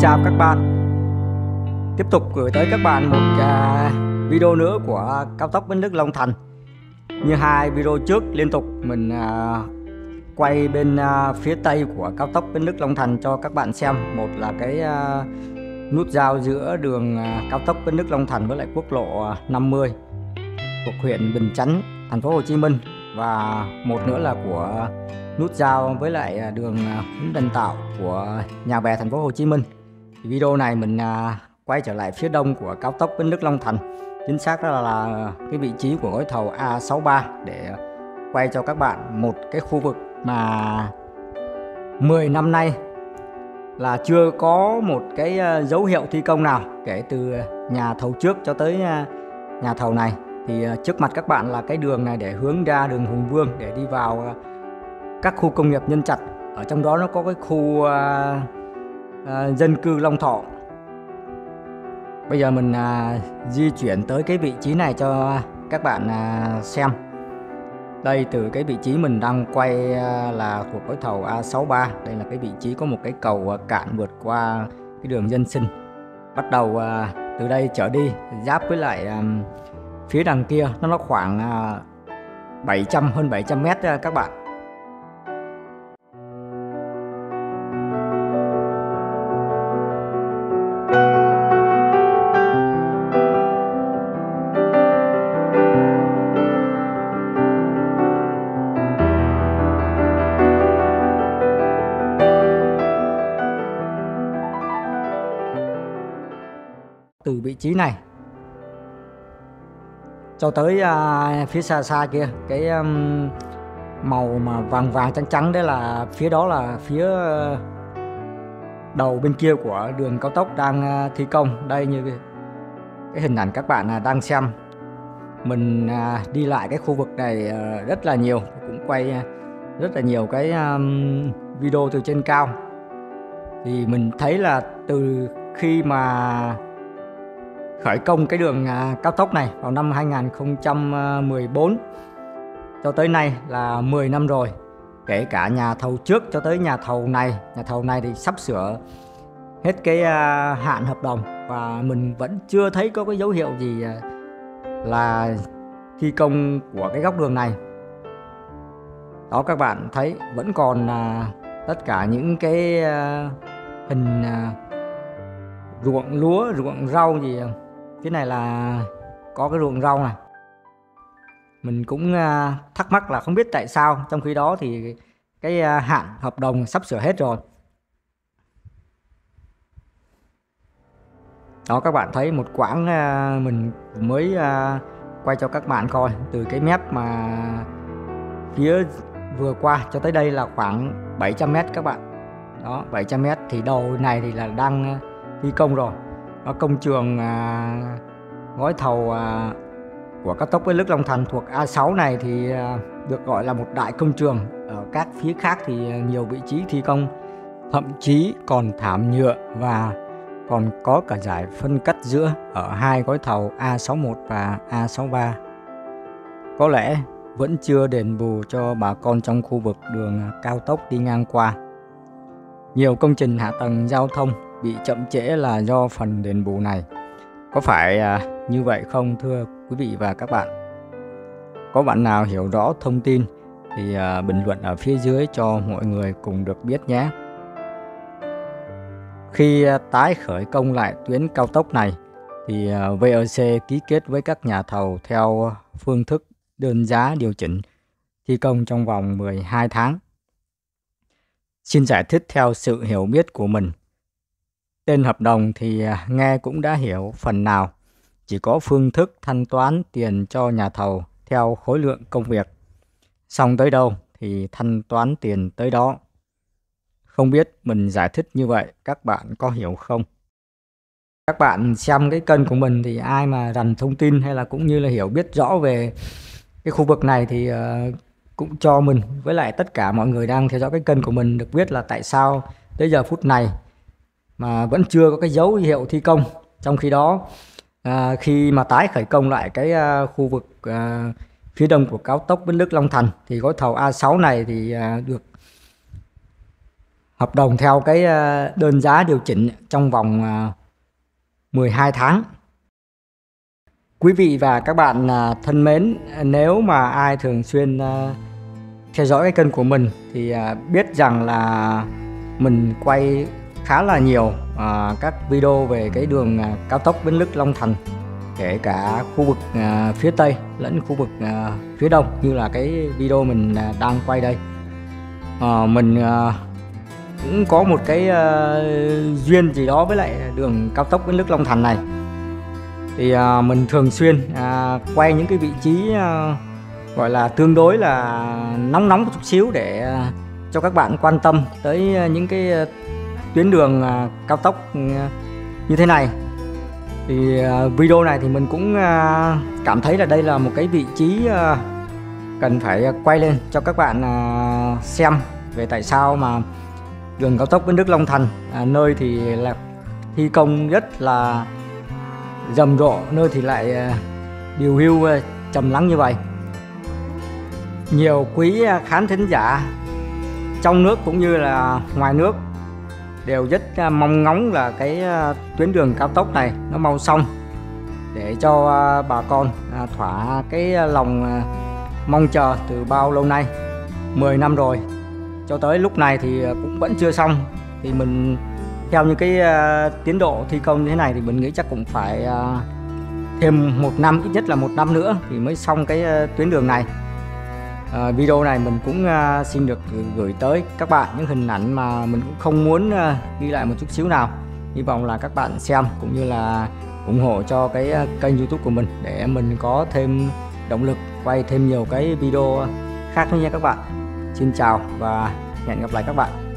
chào các bạn. Tiếp tục gửi tới các bạn một uh, video nữa của cao tốc Bến Lức Long Thành. Như hai video trước liên tục mình uh, quay bên uh, phía tây của cao tốc Bến Lức Long Thành cho các bạn xem. Một là cái uh, nút giao giữa đường uh, cao tốc Bến Lức Long Thành với lại quốc lộ 50 thuộc huyện Bình Chánh, thành phố Hồ Chí Minh. Và một nữa là của nút giao với lại đường Nguyễn Đình Tạo của nhà bè thành phố Hồ Chí Minh. Video này mình à, quay trở lại phía đông của cao tốc Bến Lức Long Thành. Chính xác đó là cái vị trí của gói thầu A63 để quay cho các bạn một cái khu vực mà 10 năm nay là chưa có một cái à, dấu hiệu thi công nào kể từ nhà thầu trước cho tới à, nhà thầu này thì à, trước mặt các bạn là cái đường này để hướng ra đường Hùng Vương để đi vào các khu công nghiệp nhân trạch ở trong đó nó có cái khu À, dân cư Long Thọ. Bây giờ mình à, di chuyển tới cái vị trí này cho các bạn à, xem. Đây từ cái vị trí mình đang quay à, là thuộc gói thầu A63. Đây là cái vị trí có một cái cầu à, cạn vượt qua cái đường dân sinh. Bắt đầu à, từ đây trở đi giáp với lại à, phía đằng kia nó nó khoảng à, 700 hơn 700 mét à, các bạn. Từ vị trí này. Cho tới à, phía xa xa kia cái um, màu mà vàng vàng trắng trắng đấy là phía đó là phía ờ, đầu bên kia của đường cao tốc đang à, thi công. Đây như cái, hình ảnh các bạn à, đang xem. Mình à, đi lại cái khu vực này ờ, rất là nhiều cũng quay rất là nhiều cái video từ trên cao. Thì mình thấy là từ khi mà khởi công cái đường à, cao tốc này vào năm 2014 cho tới nay là 10 năm rồi. Kể cả nhà thầu trước cho tới nhà thầu này. Nhà thầu này thì sắp sửa hết cái à, hạn hợp đồng và mình vẫn chưa thấy có cái dấu hiệu gì à, là thi công của cái góc đường này. Đó, các bạn thấy vẫn còn tất cả những cái hình ruộng lúa, ruộng rau gì cái này là có cái ruộng rau này mình cũng à, thắc mắc là không biết tại sao trong khi đó thì cái à, hạn hợp đồng sắp sửa hết rồi. Đó, các bạn thấy một quãng à, mình mới quay cho các bạn coi từ cái mép mà phía vừa qua cho tới đây là khoảng 700 mét các bạn. Đó 700 mét thì đầu này thì là đang thi công rồi ở công trường à, gói thầu à, của cao tốc với Lức Long Thành thuộc A6 này thì à, được gọi là một đại công trường. Ở các phía khác thì à, nhiều vị trí thi công thậm chí còn thảm nhựa và còn có cả giải phân cắt giữa ở hai gói thầu A61 và A63 có lẽ vẫn chưa đền bù cho bà con trong khu vực đường cao tốc đi ngang qua. Nhiều công trình hạ tầng giao thông bị chậm trễ là do phần đền bù này. Có phải à, như vậy không, thưa quý vị và các bạn? Có bạn nào hiểu rõ thông tin thì à, bình luận ở phía dưới cho mọi người cùng được biết nhé. Khi à, tái khởi công lại tuyến cao tốc này thì VOC ký kết với các nhà thầu theo phương thức đơn giá điều chỉnh, thi công trong vòng 12 tháng. Xin giải thích theo sự hiểu biết của mình. Tên hợp đồng thì à, nghe cũng đã hiểu phần nào, chỉ có phương thức thanh toán tiền cho nhà thầu theo khối lượng công việc. Xong tới đâu thì thanh toán tiền tới đó. Không biết mình giải thích như vậy các bạn có hiểu không? Các bạn xem cái kênh của mình thì ai mà rành thông tin hay là cũng như là hiểu biết rõ về cái khu vực này thì ờ, cũng cho mình với lại tất cả mọi người đang theo dõi cái kênh của mình được biết là tại sao tới giờ phút này mà vẫn chưa có cái dấu hiệu thi công trong khi đó à, khi mà tái khởi công lại cái à, khu vực à, phía đông của cao tốc Bến Lức Long Thành thì gói thầu A6 này thì à, được hợp đồng theo cái à, đơn giá điều chỉnh trong vòng à, 12 tháng. Quý vị và các bạn à, thân mến, nếu mà ai thường xuyên à, theo dõi cái kênh của mình thì biết rằng là mình quay khá là nhiều à, các video về cái đường à, cao tốc Bến Lức Long Thành kể cả khu vực à, phía Tây lẫn khu vực phía Đông như là cái video mình đang quay đây. Ờ, mình cũng có một cái uh, duyên gì đó với lại đường cao tốc Bến Lức Long Thành này thì uh, mình thường xuyên uh, quay những cái vị trí uh, gọi là tương đối là nóng nóng một chút xíu để uh, cho các bạn quan tâm tới uh, những cái uh, tuyến đường uh, cao tốc uh, như thế này. Thì uh, video này thì mình cũng uh, cảm thấy là đây là một cái vị trí uh, cần phải quay lên cho các bạn uh, xem về tại sao mà đường cao tốc Bến Đức Long Thành nơi thì là thi công rất là rầm rộ nơi thì lại điều hưu trầm lắng như vậy. Nhiều quý khán thính giả trong nước cũng như là ngoài nước đều rất à, mong ngóng là cái à, tuyến đường cao tốc này nó mau xong để cho à, bà con thỏa cái lòng mong chờ từ bao lâu nay. 10 năm rồi, cho tới lúc này thì cũng vẫn chưa xong. Thì mình, theo những cái tiến độ thi công như thế này thì mình nghĩ chắc cũng phải thêm một năm, ít nhất là một năm nữa thì mới xong cái tuyến đường này. Ờ, video này mình cũng ờ, xin được gửi tới các bạn những hình ảnh mà mình cũng không muốn ờ, ghi lại một chút xíu nào. Hy vọng là các bạn xem cũng như là ủng hộ cho cái kênh youtube của mình để mình có thêm động lực quay thêm nhiều cái video khác nữa nha các bạn. Xin chào và hẹn gặp lại các bạn.